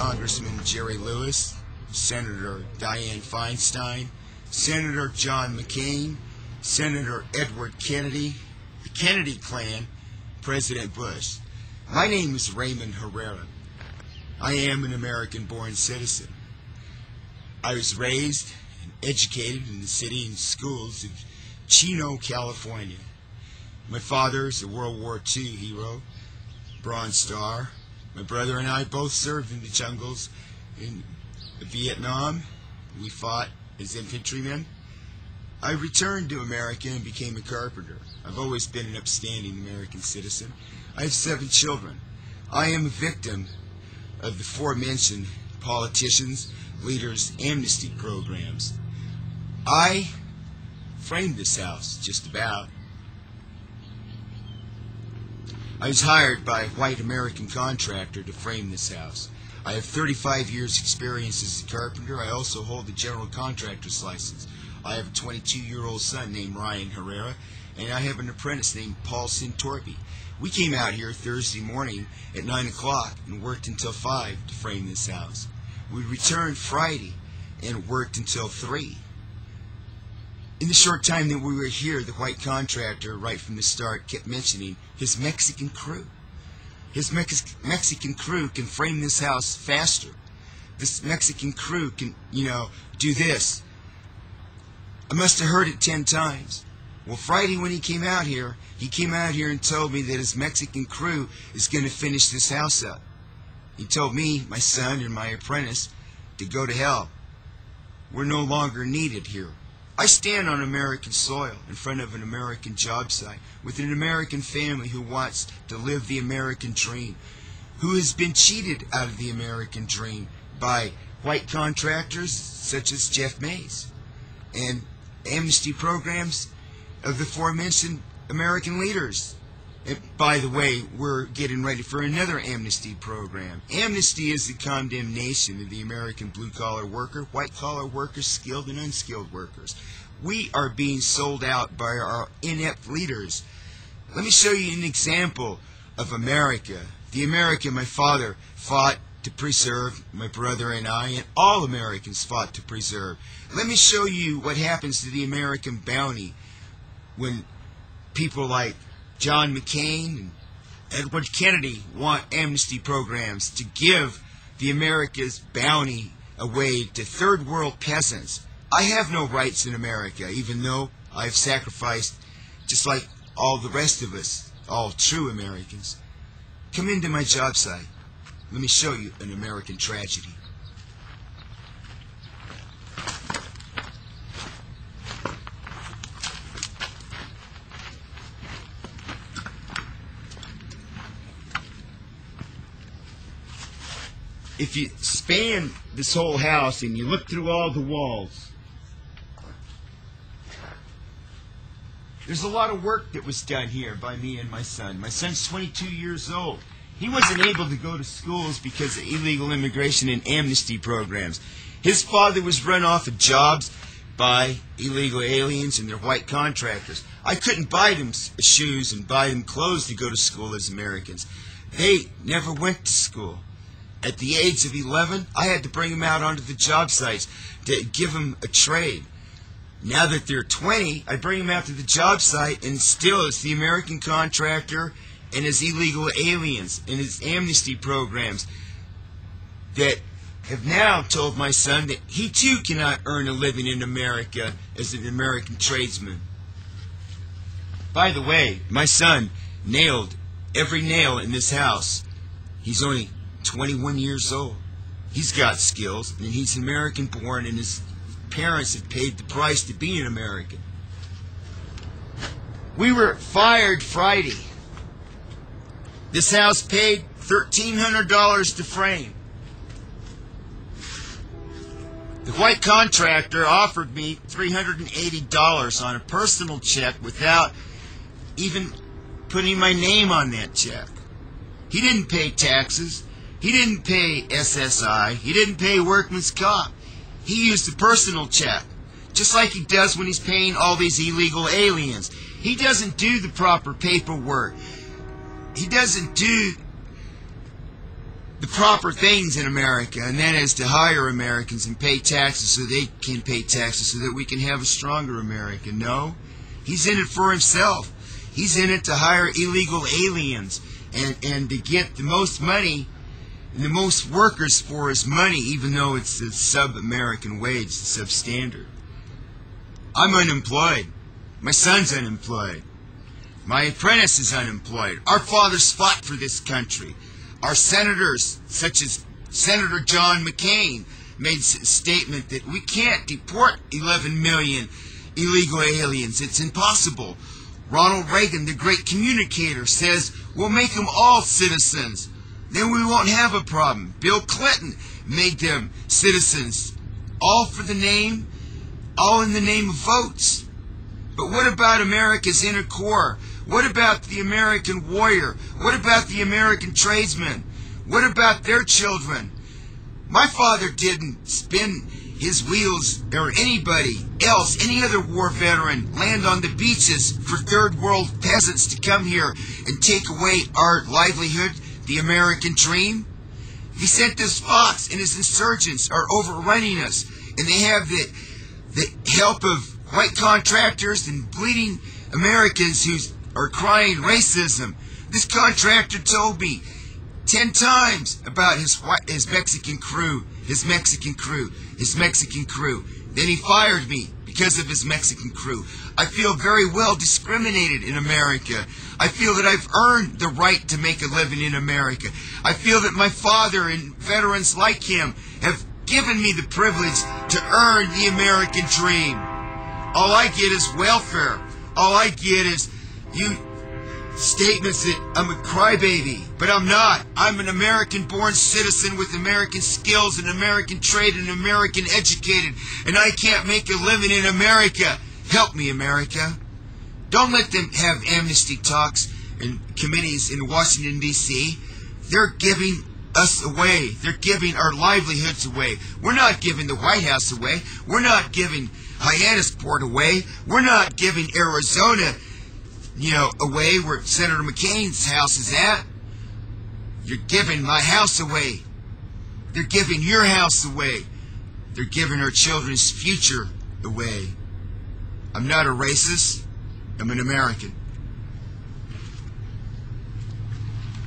Congressman Jerry Lewis, Senator Dianne Feinstein, Senator John McCain, Senator Edward Kennedy, the Kennedy clan, President Bush. My name is Raymond Herrera. I am an American born citizen. I was raised and educated in the city and schools of Chino, California. My father is a World War II hero, Bronze Star. My brother and I both served in the jungles in Vietnam. We fought as infantrymen. I returned to America and became a carpenter. I've always been an upstanding American citizen. I have seven children. I am a victim of the aforementioned politicians, leaders, amnesty programs. I framed this house, just about. I was hired by a white American contractor to frame this house. I have 35 years experience as a carpenter. I also hold the general contractor's license. I have a 22-year-old son named Ryan Herrera, and I have an apprentice named Paul Sintorpi. We came out here Thursday morning at 9 o'clock and worked until 5 to frame this house. We returned Friday and worked until 3. In the short time that we were here, the white contractor, right from the start, kept mentioning his Mexican crew. His Mex Mexican crew can frame this house faster. This Mexican crew can, you know, do this. I must have heard it ten times. Well, Friday when he came out here, he came out here and told me that his Mexican crew is going to finish this house up. He told me, my son, and my apprentice to go to hell. We're no longer needed here. I stand on American soil in front of an American job site with an American family who wants to live the American dream, who has been cheated out of the American dream by white contractors such as Jeff Mays and amnesty programs of the aforementioned American leaders. And by the way, we're getting ready for another amnesty program. Amnesty is the condemnation of the American blue collar worker, white collar workers, skilled and unskilled workers. We are being sold out by our inept leaders. Let me show you an example of America. The America my father fought to preserve, my brother and I, and all Americans fought to preserve. Let me show you what happens to the American bounty when people like John McCain and Edward Kennedy want amnesty programs to give the America's bounty away to third world peasants. I have no rights in America, even though I've sacrificed just like all the rest of us, all true Americans. Come into my job site. Let me show you an American tragedy. If you span this whole house and you look through all the walls, there's a lot of work that was done here by me and my son. My son's 22 years old. He wasn't able to go to schools because of illegal immigration and amnesty programs. His father was run off of jobs by illegal aliens and their white contractors. I couldn't buy them shoes and buy them clothes to go to school as Americans. They never went to school. At the age of 11, I had to bring them out onto the job sites to give them a trade. Now that they're 20, I bring them out to the job site, and still it's the American contractor and his illegal aliens and his amnesty programs that have now told my son that he too cannot earn a living in America as an American tradesman. By the way, my son nailed every nail in this house. He's only 21 years old. He's got skills, and he's American born, and his parents have paid the price to be an American. We were fired Friday. This house paid $1,300 to frame. The white contractor offered me $380 on a personal check without even putting my name on that check. He didn't pay taxes. He didn't pay SSI. He didn't pay workman's comp. He used a personal check, just like he does when he's paying all these illegal aliens. He doesn't do the proper paperwork. He doesn't do the proper things in America, and that is to hire Americans and pay taxes so they can pay taxes so that we can have a stronger America. No, he's in it for himself. He's in it to hire illegal aliens and, and to get the most money the most workers for his money, even though it's the sub-American wage, the substandard. I'm unemployed. My son's unemployed. My apprentice is unemployed. Our fathers fought for this country. Our senators, such as Senator John McCain, made a statement that we can't deport 11 million illegal aliens. It's impossible. Ronald Reagan, the great communicator, says we'll make them all citizens. Then we won't have a problem. Bill Clinton made them citizens. All for the name, all in the name of votes. But what about America's inner core? What about the American warrior? What about the American tradesman? What about their children? My father didn't spin his wheels or anybody else, any other war veteran, land on the beaches for third world peasants to come here and take away our livelihood, the American dream. Vicente Fox and his insurgents are overrunning us, and they have the, the help of white contractors and bleeding Americans who are crying racism. This contractor told me ten times about his his Mexican crew, his Mexican crew, his Mexican crew. Then he fired me because of his Mexican crew. I feel very well discriminated in America. I feel that I've earned the right to make a living in America. I feel that my father and veterans like him have given me the privilege to earn the American dream. All I get is welfare. All I get is you statements that I'm a crybaby, but I'm not. I'm an American born citizen with American skills and American trade and American educated, and I can't make a living in America. Help me, America. Don't let them have amnesty talks and committees in Washington, D.C. They're giving us away. They're giving our livelihoods away. We're not giving the White House away. We're not giving Hyannisport away. We're not giving Arizona you know, away where Senator McCain's house is at. You're giving my house away. They're giving your house away. They're giving our children's future away. I'm not a racist. I'm an American.